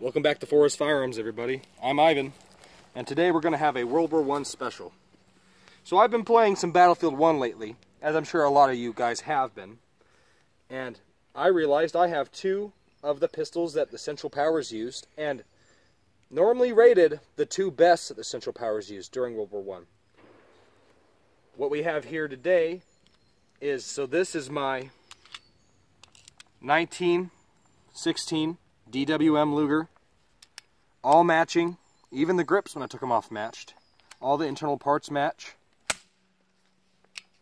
Welcome back to Forest Firearms, everybody. I'm Ivan, and today we're going to have a World War I special. So I've been playing some Battlefield 1 lately, as I'm sure a lot of you guys have been, and I realized I have two of the pistols that the Central Powers used, and normally rated the two best that the Central Powers used during World War I. What we have here today is, so this is my 1916 DWM Luger. All matching. Even the grips when I took them off matched. All the internal parts match.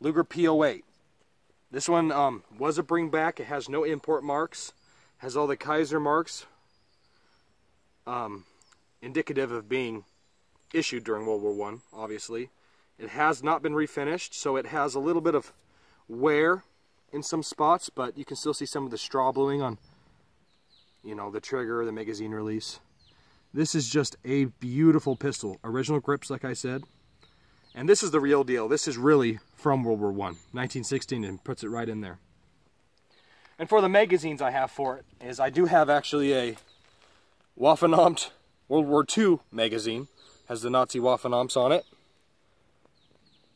Luger P08. This one um, was a bring back. It has no import marks. Has all the Kaiser marks. Um, indicative of being issued during World War One, obviously. It has not been refinished, so it has a little bit of wear in some spots, but you can still see some of the straw bluing on, you know, the trigger, the magazine release. This is just a beautiful pistol. Original grips, like I said. And this is the real deal. This is really from World War One, 1916, and puts it right in there. And for the magazines I have for it, is I do have actually a Waffenamt World War II magazine. Has the Nazi Waffenamts on it.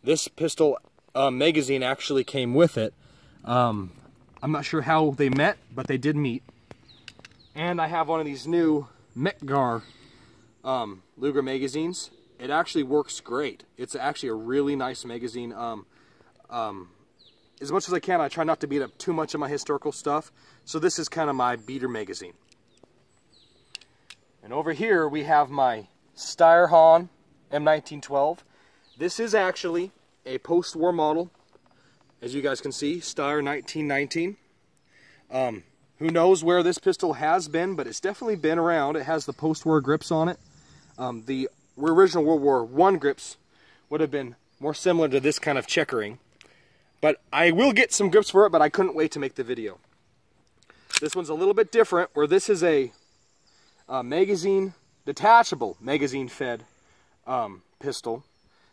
This pistol uh, magazine actually came with it. Um, I'm not sure how they met, but they did meet. And I have one of these new Mec-Gar um, Luger magazines. It actually works great. It's actually a really nice magazine. Um, um, as much as I can, I try not to beat up too much of my historical stuff. So this is kind of my beater magazine. And over here we have my Steyr Hahn M1912. This is actually a post-war model. As you guys can see, Steyr 1919. Um, who knows where this pistol has been, but it's definitely been around. It has the post-war grips on it. Um, the original World War One grips would have been more similar to this kind of checkering. But I will get some grips for it, but I couldn't wait to make the video. This one's a little bit different, where this is a, a magazine, detachable magazine fed um, pistol.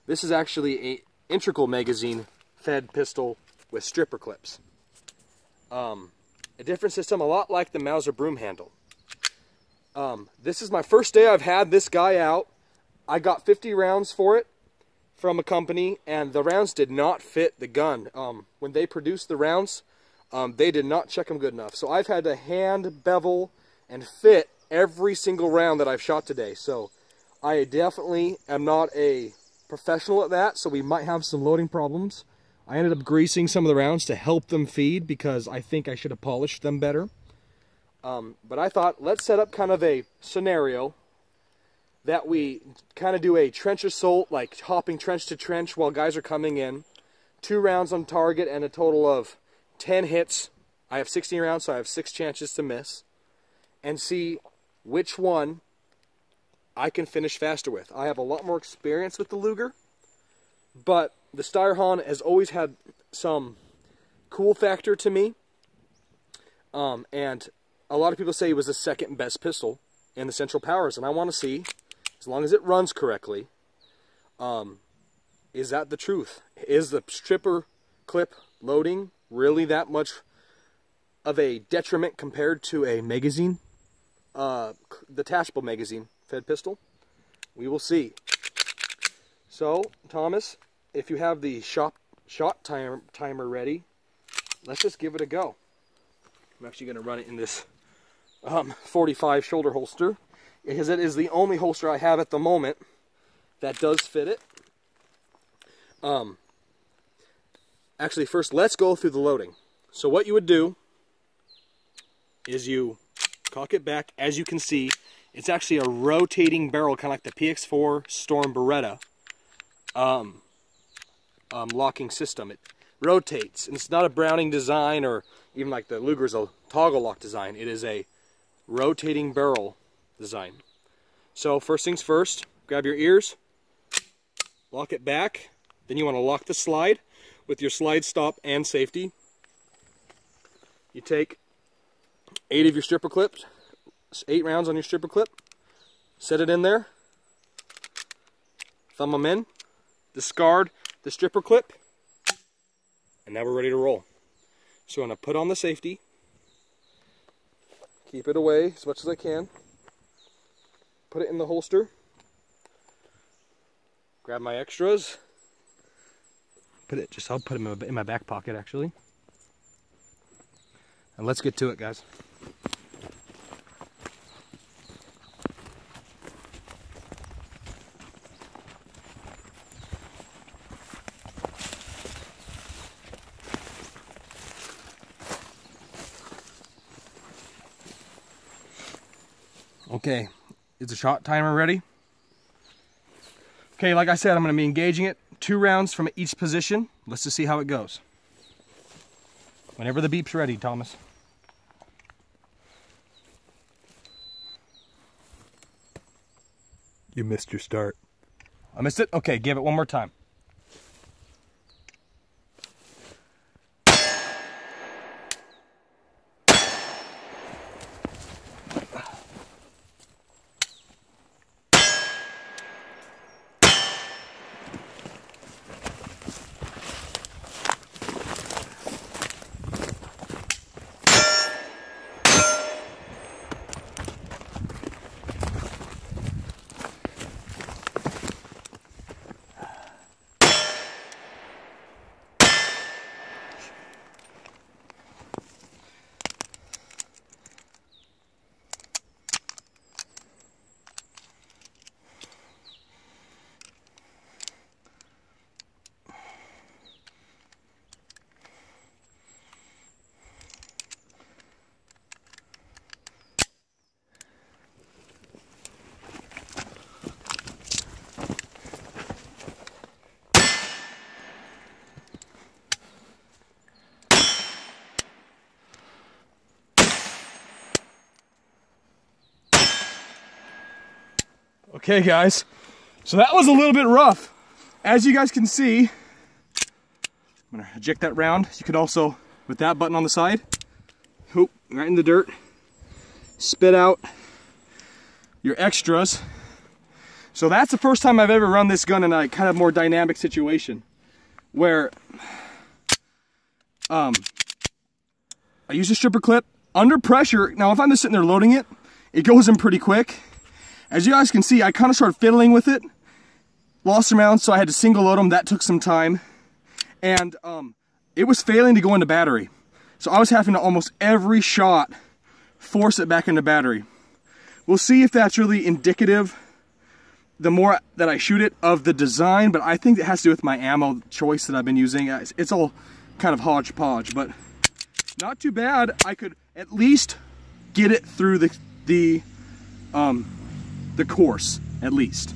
This is actually a integral magazine fed pistol with stripper clips. Um, a different system, a lot like the Mauser broom handle. Um, this is my first day I've had this guy out. I got 50 rounds for it from a company, and the rounds did not fit the gun. Um, when they produced the rounds, um, they did not check them good enough. So I've had to hand bevel and fit every single round that I've shot today. So I definitely am not a professional at that, so we might have some loading problems. I ended up greasing some of the rounds to help them feed because I think I should have polished them better. Um, but I thought, let's set up kind of a scenario that we kind of do a trench assault, like hopping trench to trench while guys are coming in. Two rounds on target and a total of 10 hits. I have 16 rounds, so I have six chances to miss. And see which one I can finish faster with. I have a lot more experience with the Luger, but the Steyr has always had some cool factor to me. Um, and a lot of people say it was the second best pistol in the Central Powers, and I want to see, as long as it runs correctly, um, is that the truth? Is the stripper clip loading really that much of a detriment compared to a magazine, uh, detachable magazine fed pistol? We will see. So, Thomas, if you have the shop, shot timer, timer ready, let's just give it a go. I'm actually going to run it in this um, 45 shoulder holster because it is the only holster I have at the moment that does fit it. Um, actually, first, let's go through the loading. So what you would do is you cock it back. As you can see, it's actually a rotating barrel, kind of like the PX4 Storm Beretta um, um, locking system. It rotates, and it's not a Browning design or even like the Luger's a toggle lock design. It is a rotating barrel design. So first things first, grab your ears, lock it back, then you want to lock the slide with your slide stop and safety. You take eight of your stripper clips, eight rounds on your stripper clip, set it in there, thumb them in, discard the stripper clip, and now we're ready to roll. So I'm to put on the safety, keep it away as much as I can. put it in the holster. Grab my extras. Put it, just I'll put them in my, back pocket actually. And let's get to it, guys. Okay, is the shot timer ready? Okay, like I said, I'm gonna be engaging it two rounds from each position. Let's just see how it goes. Whenever the beep's ready, Thomas. You missed your start. I missed it? Okay, give it one more time. Okay guys, so that was a little bit rough. As you guys can see, I'm gonna eject that round. You could also, with that button on the side, hoop, right in the dirt, spit out your extras. So that's the first time I've ever run this gun in a kind of more dynamic situation where um, I use a stripper clip under pressure. Now if I'm just sitting there loading it, it goes in pretty quick as you guys can see, I kind of started fiddling with it. Lost some rounds, so I had to single load them. That took some time. And um, it was failing to go into battery. So I was having to almost every shot force it back into battery. We'll see if that's really indicative, the more that I shoot it, of the design, but I think it has to do with my ammo choice that I've been using. It's all kind of hodgepodge, but not too bad. I could at least get it through the, the um, the course, at least.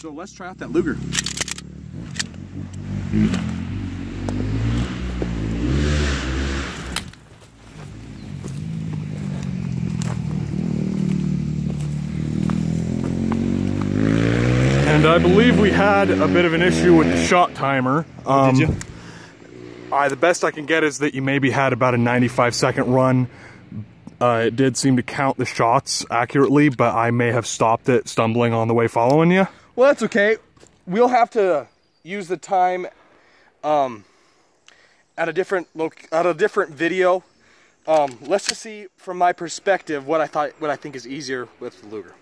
So let's try out that Luger. And I believe we had a bit of an issue with the shot timer. Um, Did you? I, the best I can get is that you maybe had about a 95 second run uh, it did seem to count the shots accurately, but I may have stopped it stumbling on the way following you. Well, that's okay. We'll have to use the time um, at a different at a different video. Um, let's just see from my perspective what I thought what I think is easier with the Luger.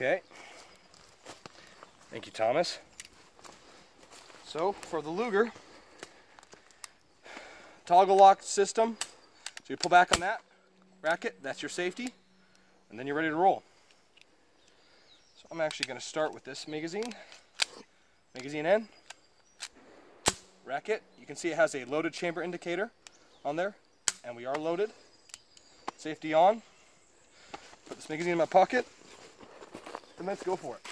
Okay. Thank you, Thomas. So, for the Luger, toggle lock system. So you pull back on that racket, that's your safety, and then you're ready to roll. So I'm actually going to start with this magazine. Magazine in. Racket, you can see it has a loaded chamber indicator on there, and we are loaded. Safety on. Put this magazine in my pocket, let's go for it.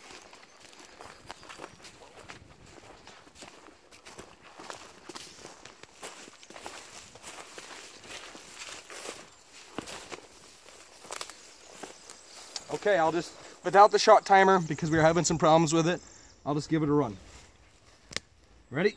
Okay, I'll just, without the shot timer, because we are having some problems with it, I'll just give it a run. Ready?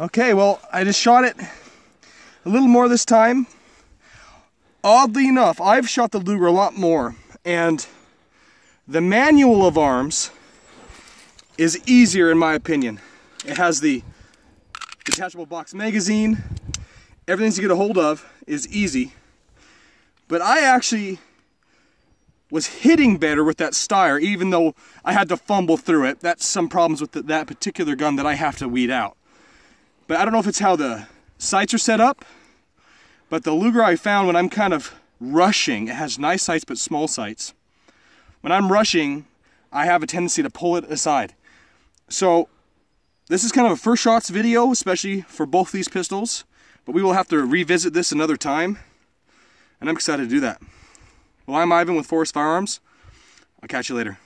Okay, well, I just shot it a little more this time. Oddly enough, I've shot the Luger a lot more, and the manual of arms is easier in my opinion. It has the detachable box magazine, everything to get a hold of is easy. But I actually was hitting better with that Steyr, even though I had to fumble through it. That's some problems with the, that particular gun that I have to weed out. But I don't know if it's how the sights are set up, but the Luger I found when I'm kind of rushing, it has nice sights but small sights. When I'm rushing, I have a tendency to pull it aside. So this is kind of a first shots video, especially for both these pistols, but we will have to revisit this another time, and I'm excited to do that. Well, I'm Ivan with Forest Firearms. I'll catch you later.